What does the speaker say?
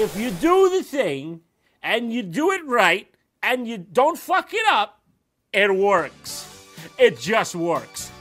If you do the thing and you do it right and you don't fuck it up, it works. It just works.